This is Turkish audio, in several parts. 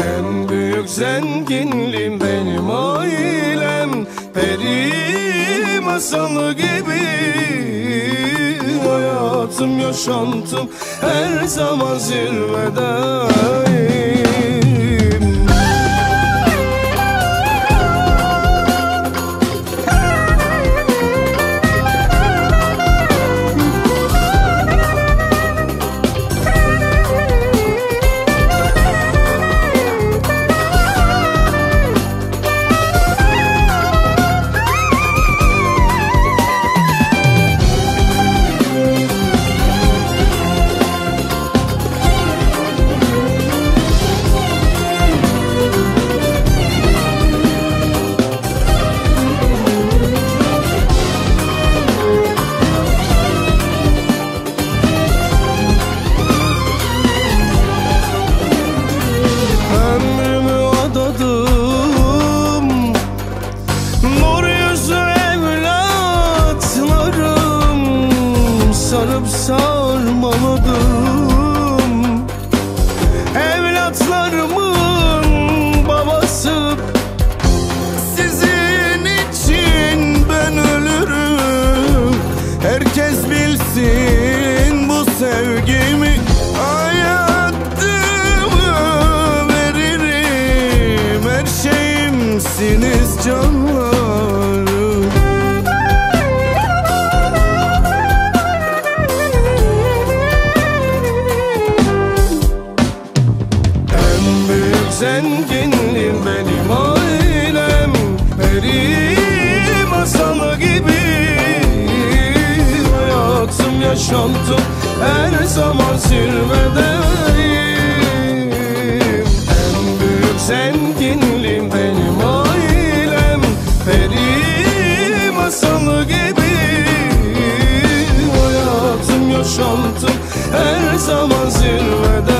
En büyük zenginliğim benim ailem. Peri masalı gibi Hayatım yaşantım her zaman zirvedeyim yaşantım her zaman zirvedeyim. En büyük zenginliğim benim ailem Peri masalı gibi. Hayatım yaşantım her zaman zirvedeyim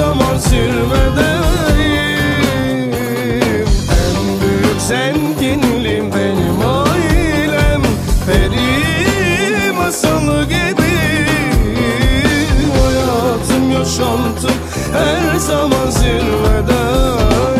zaman zirvedeyim. En büyük zenginliğim benim ailem. Peri masalı gibi Hayatım yaşantım her zaman zirvedeyim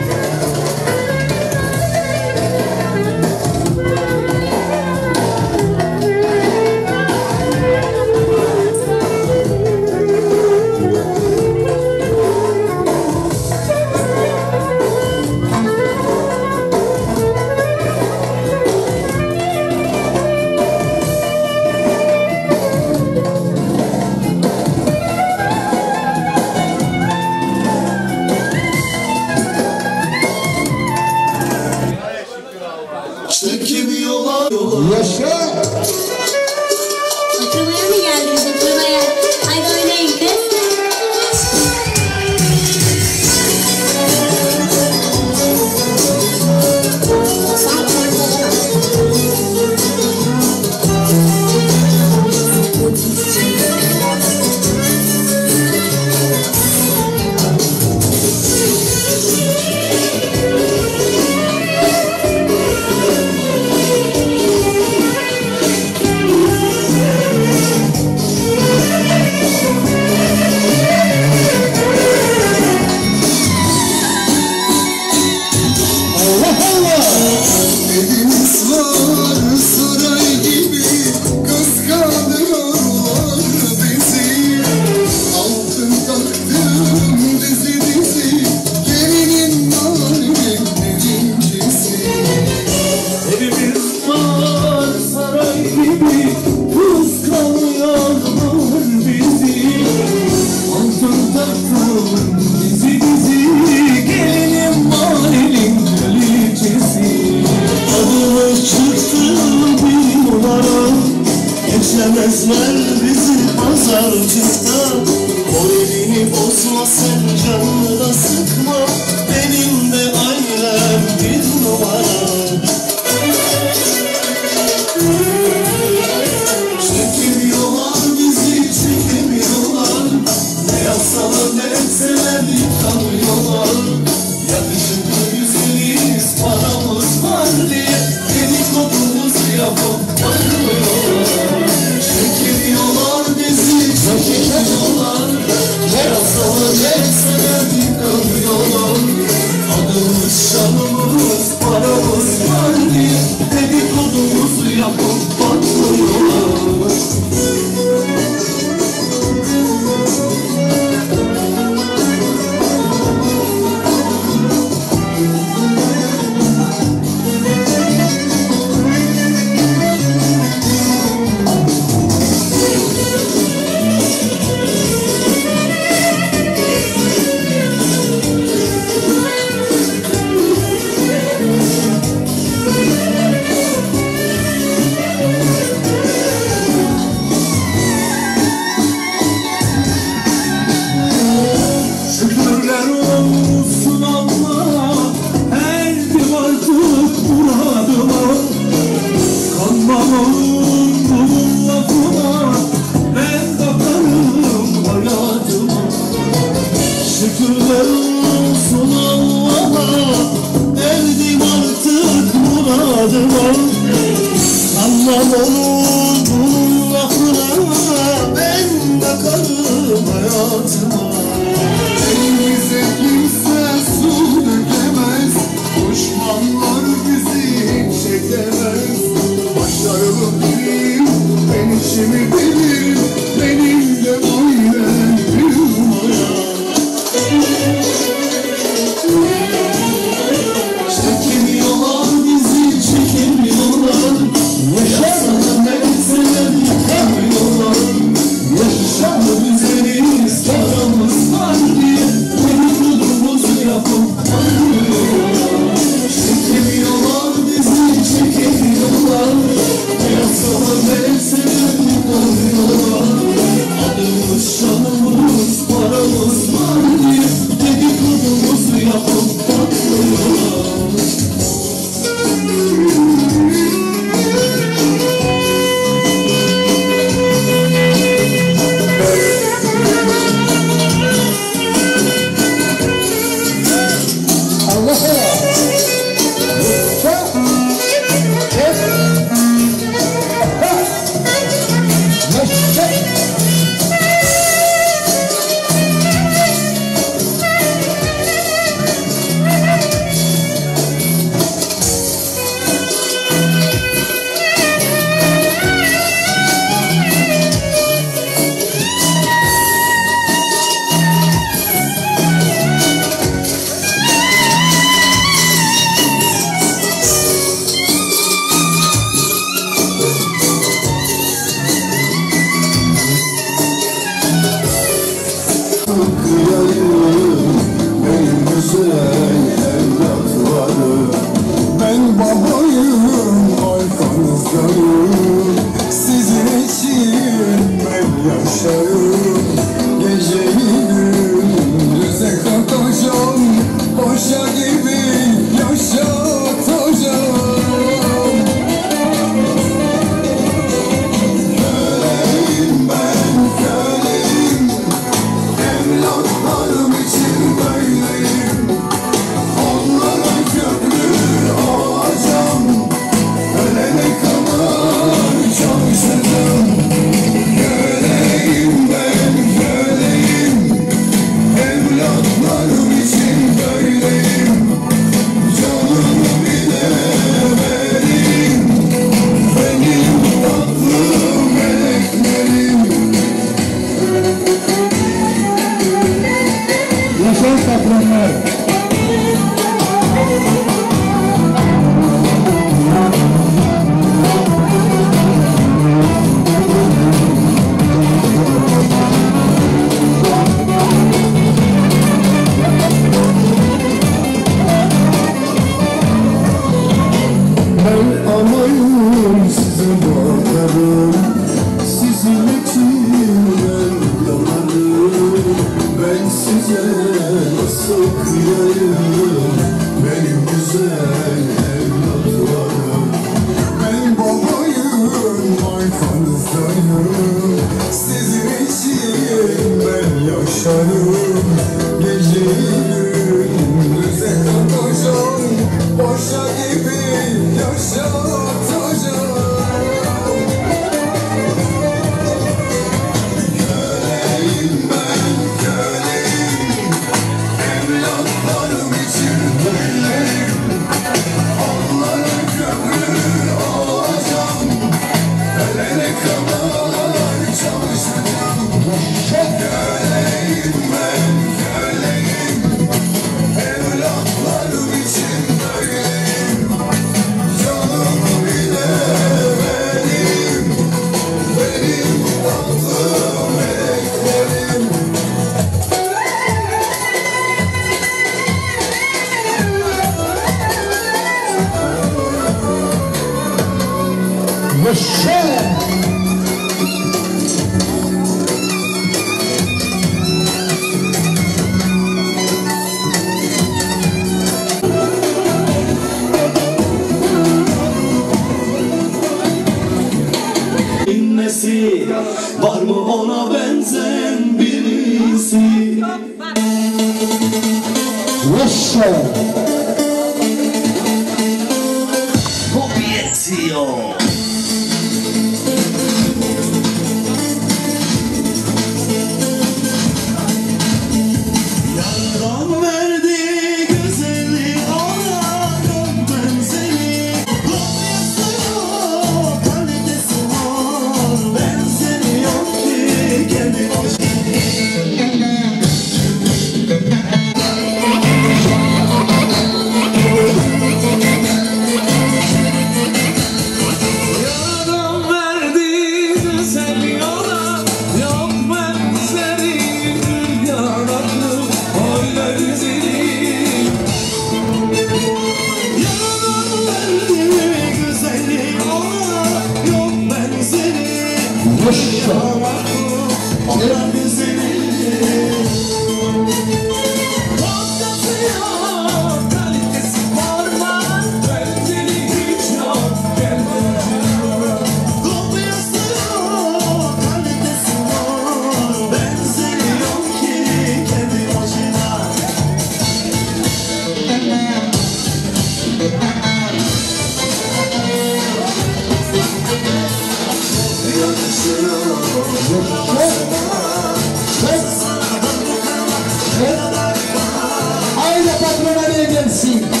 Management Agency.